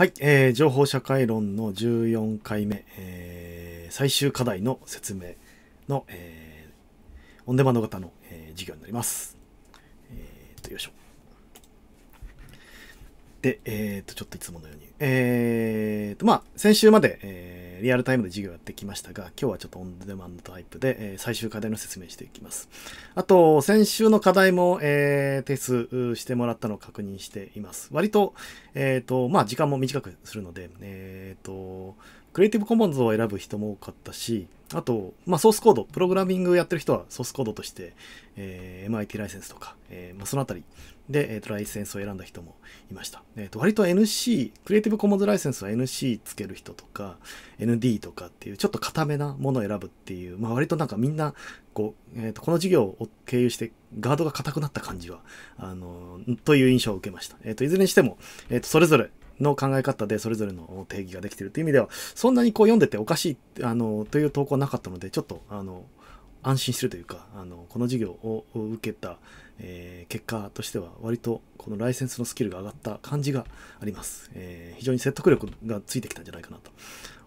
はい、えー、情報社会論の14回目、えー、最終課題の説明の、えー、オンデマンド型の、えー、授業になります。えー、よいしょ。で、えー、と、ちょっといつものように。えー、と、まあ、先週まで、えーリアルタイムで授業やってきましたが、今日はちょっとオンデマンドタイプで、えー最終課題の説明していきます。あと、先週の課題も、えー提出してもらったのを確認しています。割と、えっ、と、まあ、時間も短くするので、えっ、と、クリエイティブコモンズを選ぶ人も多かったし、あと、まあ、ソースコード、プログラミングやってる人はソースコードとして、えー MIT ライセンスとか、えーまあ、そのあたりで、えーとライセンスを選んだ人もいました。えーと割と NC、クリエイティブコモンズライセンスは NC つける人とか、ND とかっていう、ちょっと固めなものを選ぶっていう、まあ、割となんかみんな、こう、えーとこの授業を経由して、ガードが硬くなった感じは、あの、という印象を受けました。えっ、と、いずれにしても、えっ、と、それぞれ、の考え方でそれぞれの定義ができているという意味では、そんなにこう読んでておかしい、あの、という投稿なかったので、ちょっと、あの、安心するというか、あの、この授業を受けた、えー結果としては、割とこのライセンスのスキルが上がった感じがあります。えー非常に説得力がついてきたんじゃないかなと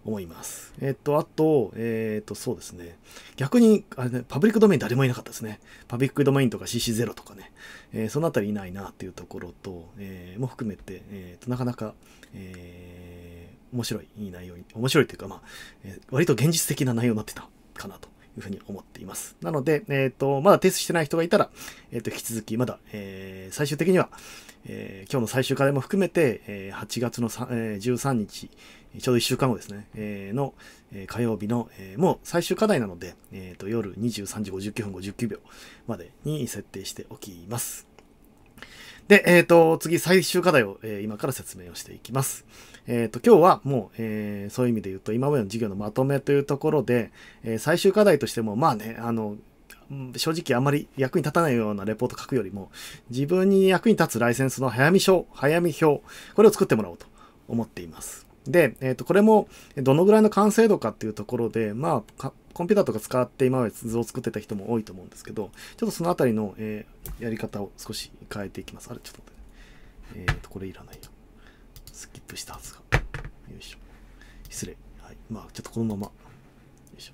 思います。えっ、と、あと、えっ、と、そうですね。逆に、あれね、パブリックドメイン誰もいなかったですね。パブリックドメインとか CC0 とかね、えーそのあたりいないなっていうところと、えーも含めて、えーとなかなか、えー面白い、いい内容に、面白いというか、まあ、えー割と現実的な内容になってたかなというふうに思っています。なので、えっ、と、まだ提出してない人がいたら、えっ、と、引き続き、まだ、えー最終的には、えー今日の最終課題も含めて、えー8月の、えー13日、ちょうど1週間後ですね、えーの、えー火曜日の、えーもう最終課題なので、えーと夜23時59分59秒までに設定しておきます。で、えっ、と、次、最終課題を、えー今から説明をしていきます。えっ、と、今日はもう、えーそういう意味で言うと、今までの授業のまとめというところで、えー最終課題としても、まあね、あの、正直あまり役に立たないようなレポート書くよりも、自分に役に立つライセンスの早見書、早見表、これを作ってもらおうと思っています。で、えっ、と、これも、どのぐらいの完成度かっていうところで、まあ、コンピューターとか使って今まで図を作ってた人も多いと思うんですけど、ちょっとそのあたりの、えーやり方を少し変えていきます。あれ、ちょっと待ってね。えっ、と、これいらないや。スキップしたはずが。よいしょ。失礼。はい。まあ、ちょっとこのまま。よいしょ。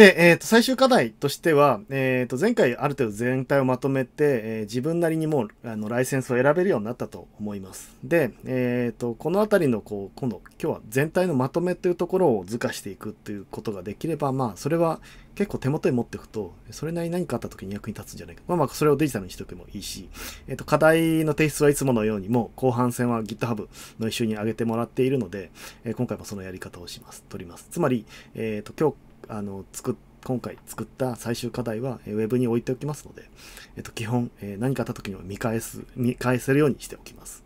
で、えっ、と、最終課題としては、えっ、と、前回ある程度全体をまとめて、えー自分なりにもう、あの、ライセンスを選べるようになったと思います。で、えっ、と、このあたりの、こう、今度、今日は全体のまとめというところを図化していくっていうことができれば、まあ、それは結構手元に持っておくと、それなりに何かあった時に役に立つんじゃないか。まあまあ、それをデジタルにしておけばいいし、えっ、と、課題の提出はいつものように、もう後半戦は GitHub の一緒に上げてもらっているので、えー今回もそのやり方をします。取ります。つまり、えっ、と、今日、あの、作っ今回作った最終課題は、えーウェブに置いておきますので、えっ、と、基本、え何かあった時には見返す、見返せるようにしておきます。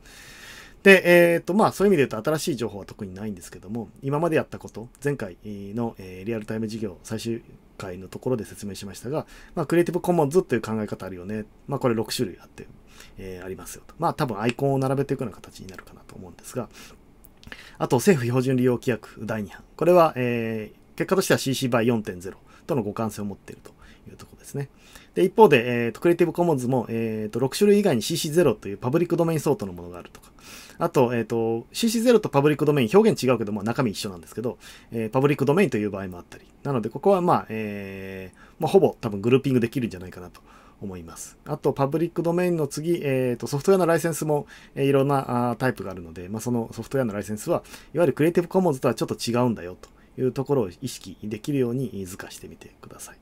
で、えっ、と、まあ、そういう意味で言うと新しい情報は特にないんですけども、今までやったこと、前回の、えーリアルタイム事業最終回のところで説明しましたが、まあ、クリエイティブコモンズという考え方あるよね。まあ、これ6種類あって、えーありますよと。まあ、多分アイコンを並べていくような形になるかなと思うんですが、あと、政府標準利用規約第2版。これは、えー結果としては CC by 4.0との互換性を持っているというところですね。で、一方で、えーと、クリエイティブコモンズも、えーと、6種類以外に CC0 というパブリックドメイン相当のものがあるとか。あと、えっ、と、CC0 とパブリックドメイン、表現違うけど、まあ中身一緒なんですけど、えーパブリックドメインという場合もあったり。なので、ここはまあ、えーまあ、ほぼ多分グルーピングできるんじゃないかなと思います。あと、パブリックドメインの次、えっ、と、ソフトウェアのライセンスも、えーいろんなあタイプがあるので、まあ、そのソフトウェアのライセンスは、いわゆるクリエイティブコモンズとはちょっと違うんだよというところを意識できるように図化してみてください。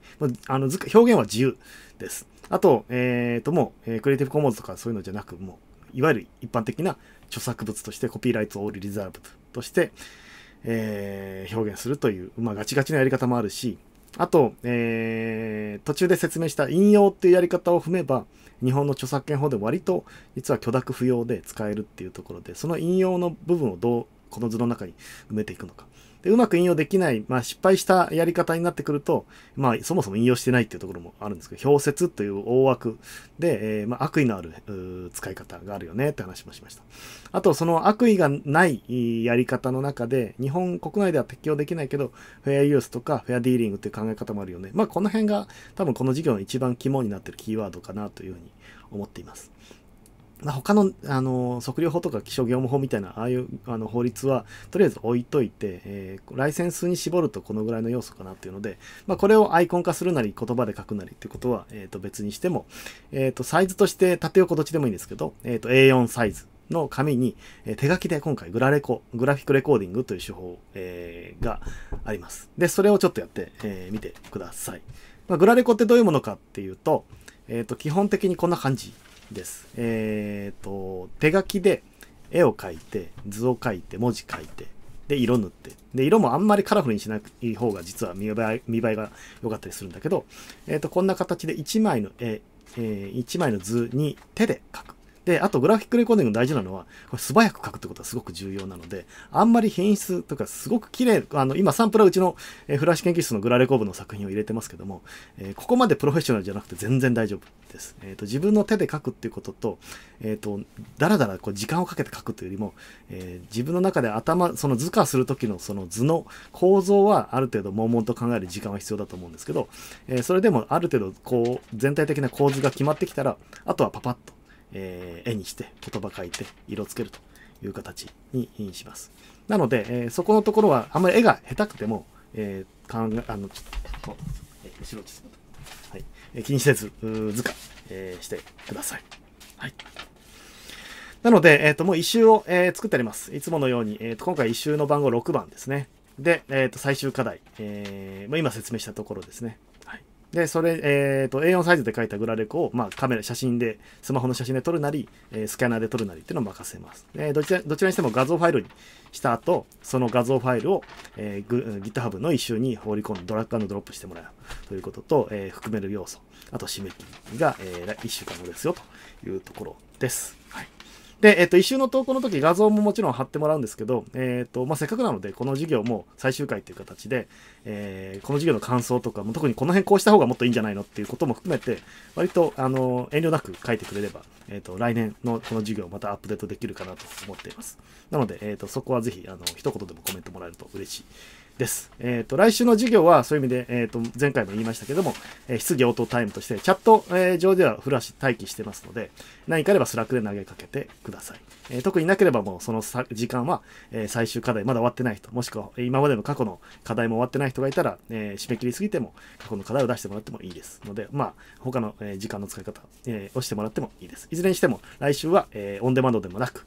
あ、の図表現は自由です。あと、えっ、と、もう、えクリエイティブコモンズとかそういうのじゃなく、もう、いわゆる一般的な著作物として、コピーライトオールリザーブとして、えー表現するという、まあ、ガチガチなやり方もあるし、あと、えー途中で説明した引用っていうやり方を踏めば、日本の著作権法で割と実は許諾不要で使えるっていうところで、その引用の部分をどうこの図の中に埋めていくのか。で、うまく引用できない、まあ失敗したやり方になってくると、まあそもそも引用してないっていうところもあるんですけど、表説という大枠で、えーまあ悪意のある使い方があるよねって話もしました。あと、その悪意がないやり方の中で、日本国内では適用できないけど、フェアユースとかフェアディーリングっていう考え方もあるよね。まあこの辺が多分この授業の一番肝になってるキーワードかなというふうに思っています。ま、他の、あの、測量法とか気象業務法みたいな、ああいうあの法律は、とりあえず置いといて、えー、ライセンスに絞るとこのぐらいの要素かなっていうので、まあ、これをアイコン化するなり、言葉で書くなりっていうことは、えっ、ー、と、別にしても、えっ、ー、と、サイズとして縦横どっちでもいいんですけど、えっ、と、A4 サイズの紙に、え手書きで今回グラレコ、グラフィックレコーディングという手法、えがあります。で、それをちょっとやって、えみてください。まあ、グラレコってどういうものかっていうと、えっ、と、基本的にこんな感じです。えっ、ー、と、手書きで絵を描いて、図を描いて、文字描いて、で、色塗って。で、色もあんまりカラフルにしない方が実は見栄え見栄えが良かったりするんだけど、えっ、ー、と、こんな形で1枚の絵、えー、1枚の図に手で描く。で、あとグラフィックレコーディング大事なのは、これ素早く書くってことはすごく重要なので、あんまり品質とかすごく綺麗、あの、今サンプルはうちの、えフラッシュ研究室のグラレコーブの作品を入れてますけども、え、ここまでプロフェッショナルじゃなくて全然大丈夫です。えっ、ー、と、自分の手で書くっていうことと、えっ、ー、と、だらだらこう時間をかけて書くというよりも、え自分の中で頭、その図化するときのその図の構造はある程度悶々と考える時間は必要だと思うんですけど、えそれでもある程度こう全体的な構図が決まってきたら、あとはパパッとえー、絵にして言葉書いて色つけるという形にします。なので、えー、そこのところはあんまり絵が下手くても、えー、考え、あの、ちょっと、えー、後ろはい、えー、気にせず、図鑑、えー、してください。はい。なので、えっ、ー、と、もう一周を、えー、作ってあります。いつものように、えっ、ー、と、今回一周の番号6番ですね。で、えっ、と、最終課題、えー、今説明したところですね。で、それ、えっ、ー、と、A4 サイズで書いたグラレコを、まあ、カメラ、写真で、スマホの写真で撮るなり、えー、スキャナーで撮るなりっていうのを任せます。で、どちら、どちらにしても画像ファイルにした後、その画像ファイルを、えー、GitHub の一周に放り込んでドラッグドロップしてもらうということと、えー、含める要素、あと締め切りが、えー、1週間後ですよというところです。で、えっ、と、一周の投稿の時画像ももちろん貼ってもらうんですけど、えっ、と、まあ、せっかくなので、この授業も最終回という形で、えー、この授業の感想とかも、特にこの辺こうした方がもっといいんじゃないのっていうことも含めて、割と、あの、遠慮なく書いてくれれば、えっ、と、来年のこの授業またアップデートできるかなと思っています。なので、えっ、と、そこはぜひ、あの、一言でもコメントもらえると嬉しいです。えっ、ー、と、来週の授業はそういう意味で、えっ、ー、と、前回も言いましたけども、えー、質疑応答タイムとして、チャット、え、上ではフラッシュ待機してますので、何かあれば Slack で投げかけてください。え、特になければもうその時間は、え、最終課題まだ終わってない人、もしくは今までの過去の課題も終わってない人がいたら、え、締め切りすぎても過去の課題を出してもらってもいいですので、まあ、他の、え、時間の使い方、えー、をしてもらってもいいです。いずれにしても、来週は、え、オンデマンドでもなく、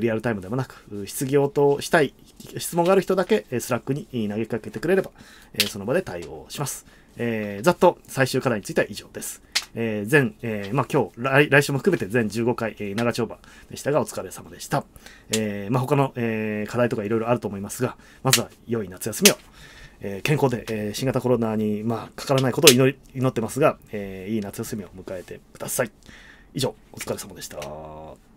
リアルタイムでもなく、質疑応答したい、質問がある人だけ、 Slack に投げかけてくれれば、えその場で対応します。えー、ざっと最終課題については以上です。えー、全、えー、まあ、今日来、来週も含めて全15回、えー、長丁場でしたが、お疲れ様でした。えー、まあ、他の、えー、課題とかいろいろあると思いますが、まずは良い夏休みを、えー、健康で、えー、新型コロナに、まあ、かからないことを祈り、祈ってますが、えー、いい夏休みを迎えてください。以上、お疲れ様でした。